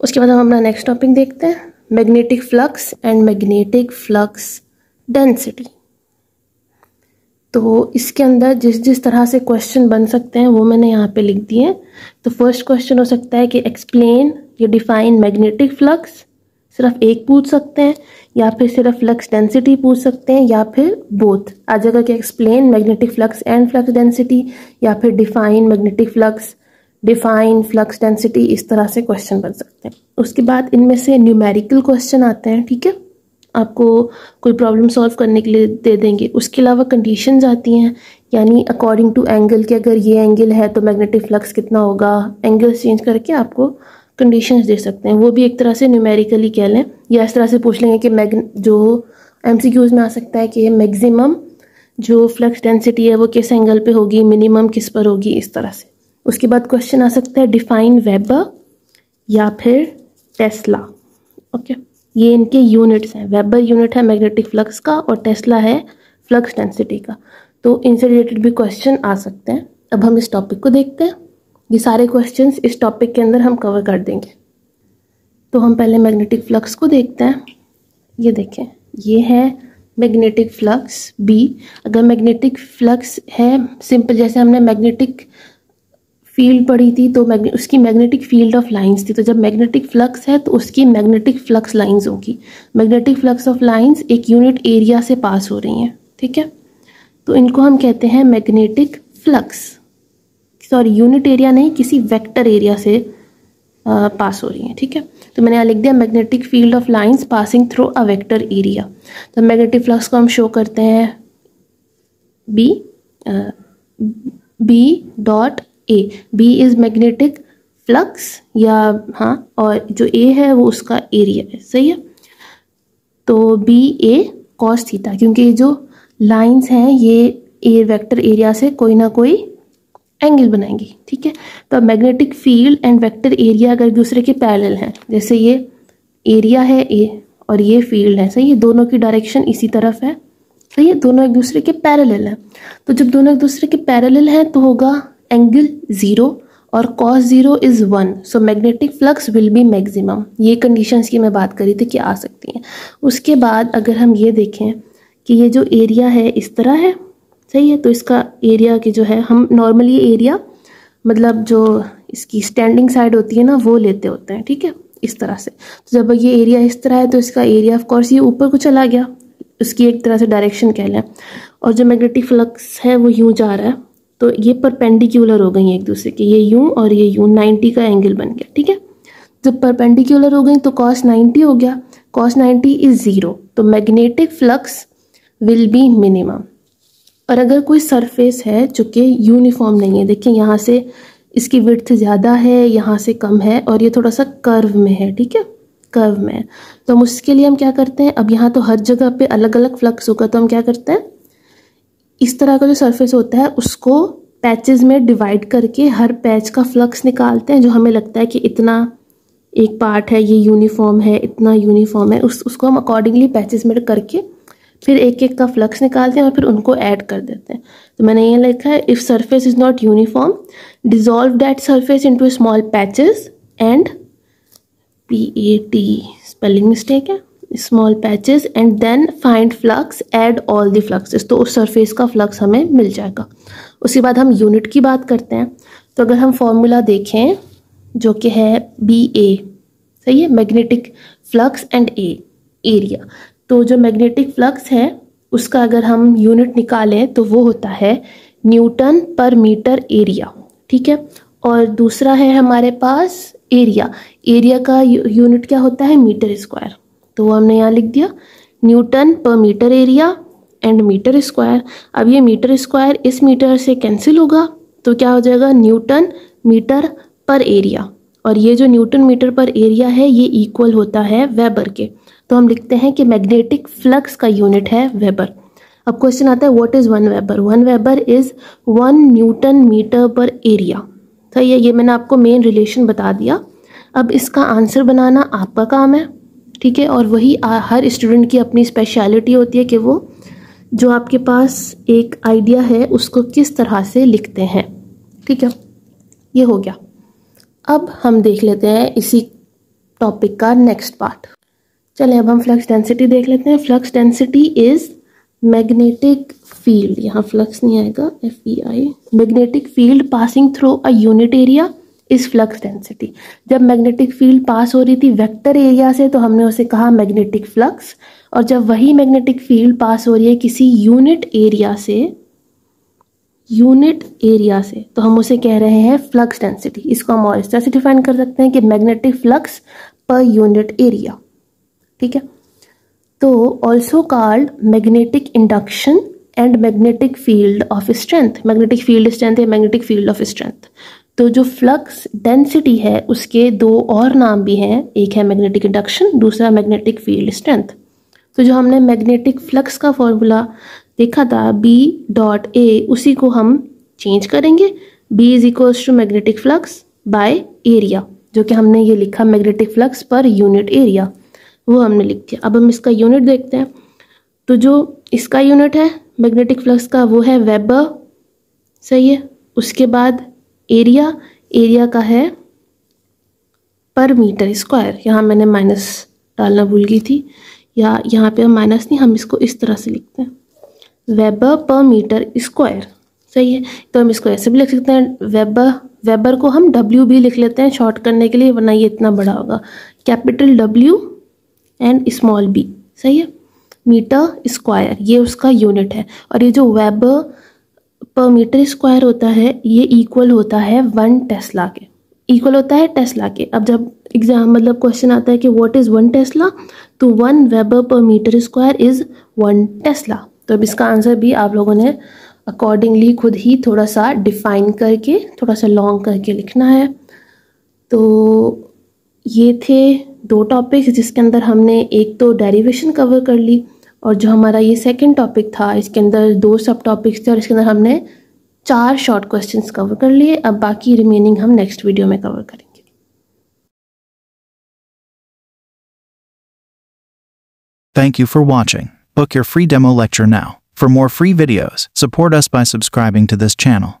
उसके बाद हम अपना नेक्स्ट टॉपिक देखते हैं magnetic flux and magnetic flux density तो इसके अंदर जिस जिस तरह से क्वेश्चन बन सकते हैं, वो मैंने यहाँ पे लिख दिए तो फ़र्स्ट क्वेश्चन हो सकता है कि एक्सप्लेन या डिफाइन मैग्नेटिक फ्लक्स सिर्फ़ एक पूछ सकते हैं, या फिर सिर्फ़ फ्लक्स डेंसिटी पूछ सकते हैं, या फिर बोथ आ जाएगा कि explain magnetic flux and flux density या फिर define magnetic flux define, flux density इस तरह से क्वेश्चन बन सकते हैं। उसके बाद इनमें से न्यूमेरिकल क्वेश्चन आते हैं, ठीक है? आपको कोई प्रॉब्लम सॉल्व करने के लिए दे देंगे। उसके अलावा कंडीशंस आती हैं, यानी अकॉर्डिंग टू एंगल कि अगर ये एंगल है तो मैग्नेटिक फ्लक्स कितना होगा? एंगल्स चेंज करके आपको कंडीशंस दे सकते हैं। वो भी एक तरह से न्यूमेरिकली कह लें। या इस तरह से पूछ लेंगे कि मैग जो एम में आ सकता है कि मैक्सिमम जो फ्लक्स डेंसिटी है, वो किस एंगल पे होगी? मिनिमम किस पर होगी? इस तरह से। उसके बाद क्वेश्चन आ सकता है डिफाइन वेबर या फिर टेस्ला ओके ये इनके यूनिट्स हैं। वेबर यूनिट है मैग्नेटिक फ्लक्स का और टेस्ला है फ्लक्स डेंसिटी का। तो इनसे रिलेटेड भी क्वेश्चन आ सकते हैं। अब हम इस टॉपिक को देखते हैं। ये सारे क्वेश्चंस इस टॉपिक के अंदर हम कवर कर देंगे। तो हम पहले मैग्नेटिक फ्लक्स को देखते हैं। ये देखें, ये है मैग्नेटिक फ्लक्स बी अगर मैग्नेटिक फ्लक्स है सिंपल जैसे हमने मैग्नेटिक फ़ील्ड पड़ी थी तो उसकी मैग्नेटिक फ़ील्ड ऑफ़ लाइंस थी। तो जब मैग्नेटिक फ्लक्स है तो उसकी मैग्नेटिक फ्लक्स लाइंस होगी। मैग्नेटिक फ्लक्स ऑफ़ लाइंस एक यूनिट एरिया से पास हो रही हैं ठीक है? तो इनको हम कहते हैं magnetic flux. Sorry unit area नहीं किसी वेक्टर एरिया से आ, पास हो रही हैं ठीक है? तो मैंने यहाँ लिख दिया magnetic field of lines passing through a vector area. तो मैग्नेटिक फ्लक्स को हम शो करते हैं B B dot A B is magnetic flux या हाँ और जो ए है वो उसका एरिया है। सही है? तो बी ए कॉस थीटा क्योंकि जो लाइंस हैं, ये ए वेक्टर एरिया से कोई ना कोई एंगल बनाएँगी, ठीक है? तो magnetic field and vector area अगर दूसरे के पैरेलल हैं, जैसे ये एरिया है ए और ये फ़ील्ड है, सही है? दोनों की डायरेक्शन इसी तरफ़ है, सही है? दोनों एक दूसरे के पैरेलल हैं। तो जब दोनों एक दूसरे के पैरेलल हैं तो होगा एंगल ज़ीरो और cos zero is one so magnetic flux will be maximum ये कंडीशंस की मैं बात करी थी कि आ सकती हैं। उसके बाद अगर हम ये देखें कि ये जो एरिया है, इस तरह है, सही है? तो इसका एरिया की जो है, हम नॉर्मली एरिया मतलब जो इसकी स्टैंडिंग साइड होती है ना, वो लेते होते हैं, ठीक है? इस तरह से। तो जब ये एरिया इस तरह है तो इसका एरिया ऑफ़ कोर्स ये ऊपर को चला गया। उसकी एक तरह से डायरेक्शन कह लें। और जो मैग्नेटिक फ्लक्स है, वो यूँ जा रहा है। तो ये परपेंडिकुलर हो गई एक दूसरे के। ये यूँ और ये यूँ 90 का एंगल बन गया, ठीक है? जब परपेंडिकुलर हो गई तो कॉस 90 हो गया। कॉस 90 इज़ ज़ीरो तो magnetic flux will be minimum और अगर कोई सरफेस है जो कि यूनिफॉर्म नहीं है, देखिए यहाँ से इसकी विर्थ ज़्यादा है, यहाँ से कम है और ये थोड़ा सा कर्व में है, ठीक है? कर्व में तो हम उसके लिए हम क्या करते हैं? अब यहाँ तो हर जगह पे अलग अलग फ्लक्स होगा तो हम क्या करते हैं? इस तरह का जो सरफेस होता है, उसको पैचेस में डिवाइड करके हर पैच का फ्लक्स निकालते हैं, जो हमें लगता है कि इतना एक पार्ट है, ये यूनिफॉर्म है, इतना यूनिफॉर्म है, उस, उसको हम अकॉर्डिंगली पैचेस में करके फिर एक एक का फ्लक्स निकालते हैं और फिर उनको ऐड कर देते हैं। तो मैंने ये लिखा है if surface is not uniform dissolve that surface into small patches and P A T spelling mistake है। Small patches and then find flux add all the fluxes तो उस सरफेस का फ्लक्स हमें मिल जाएगा। उसके बाद हम यूनिट की बात करते हैं। तो अगर हम फॉर्मूला देखें, जो कि है बी ए सही है? Magnetic flux and A area तो जो मैग्नेटिक फ्लक्स है, उसका अगर हम यूनिट निकालें तो वो होता है न्यूटन पर मीटर एरिया ठीक है? और दूसरा है हमारे पास एरिया एरिया का यूनिट क्या होता है? मीटर स्क्वायर तो वो हमने यहाँ लिख दिया, newton per metre area and metre square. अब ये मीटर स्क्वायर इस मीटर से कैंसिल होगा तो क्या हो जाएगा? Newton metre per area. और ये जो न्यूटन मीटर पर एरिया है, ये इक्वल होता है वेबर के। तो हम लिखते हैं कि मैग्नेटिक फ्लक्स का यूनिट है वेबर। अब क्वेश्चन आता है what is one weber? One weber is one newton metre per area. सही है, ये मैंने आपको मेन रिलेशन बता दिया। अब इसका आंसर बनाना आपका काम है। ठीक है? और वही हर स्टूडेंट की अपनी स्पेशलिटी होती है कि वो, जो आपके पास एक आइडिया है, उसको किस तरह से लिखते हैं। ठीक है? ये हो गया। अब हम देख लेते हैं इसी टॉपिक का नेक्स्ट पार्ट चलिए अब हम फ्लक्स डेंसिटी देख लेते हैं। Flux density is magnetic field यहाँ फ्लक्स नहीं आएगा F E I magnetic field passing through a unit area is flux density जब मैग्नेटिक फ़ील्ड पास हो रही थी वेक्टर एरिया से तो हमने उसे कहा मैग्नेटिक फ्लक्स और जब वही मैग्नेटिक फ़ील्ड पास हो रही है किसी यूनिट एरिया से यूनिट एरिया से तो हम उसे कह रहे हैं फ्लक्स डेंसिटी इसको हम और इस तरह से डिफाइन कर सकते हैं कि magnetic flux per unit area ठीक है? तो also called magnetic induction and magnetic field of strength magnetic field strength या मैग्नेटिक फ़ील्ड ऑफ़ स्ट्रेंथ तो जो फ्लक्स डेंसिटी है, उसके दो और नाम भी हैं। एक है मैग्नेटिक इंडक्शन दूसरा मैग्नेटिक फ़ील्ड स्ट्रेंथ तो जो हमने मैग्नेटिक फ्लक्स का फॉर्मूला देखा था बी डॉट ए उसी को हम चेंज करेंगे। B is equals to magnetic flux by area जो कि हमने ये लिखा magnetic flux per unit area वो हमने लिख दिया। अब हम इसका यूनिट देखते हैं। तो जो इसका यूनिट है मैग्नेटिक फ्लक्स का, वो है वेबर सही है? उसके बाद एरिया एरिया का है पर मीटर स्क्वायर यहाँ मैंने माइनस डालना भूल गई थी। या यहाँ पे हम माइनस नहीं, हम इसको इस तरह से लिखते हैं। वेबर पर मीटर स्क्वायर सही है? तो हम इसको ऐसे भी लिख सकते हैं। वेबर वेबर को हम डब्ल्यू भी लिख लेते हैं शॉर्ट करने के लिए, वरना ये इतना बड़ा होगा। Capital W and small B सही है? मीटर स्क्वायर ये उसका यूनिट है। और ये जो वेबर पर मीटर स्क्वायर होता है, ये इक्वल होता है वन टेस्ला के। इक्वल होता है टेस्ला के। अब जब एग्ज़ाम मतलब क्वेश्चन आता है कि व्हाट इज़ वन टेस्ला तो one weber per metre square is one tesla तो अब इसका आंसर भी आप लोगों ने अकॉर्डिंगली खुद ही थोड़ा सा डिफाइन करके, थोड़ा सा लॉन्ग करके लिखना है। तो ये थे दो टॉपिक्स जिसके अंदर हमने एक तो डेरिवेशन कवर कर ली और जो हमारा ये सेकंड टॉपिक था इसके अंदर दो सब टॉपिक्स थे और इसके अंदर हमने चार शॉर्ट क्वेश्चंस कवर कर लिए अब बाकी रिमेनिंग हम नेक्स्ट वीडियो में कवर करेंगे Thank you for watching. Book your free demo lecture now. For more free videos, support us by subscribing to this channel.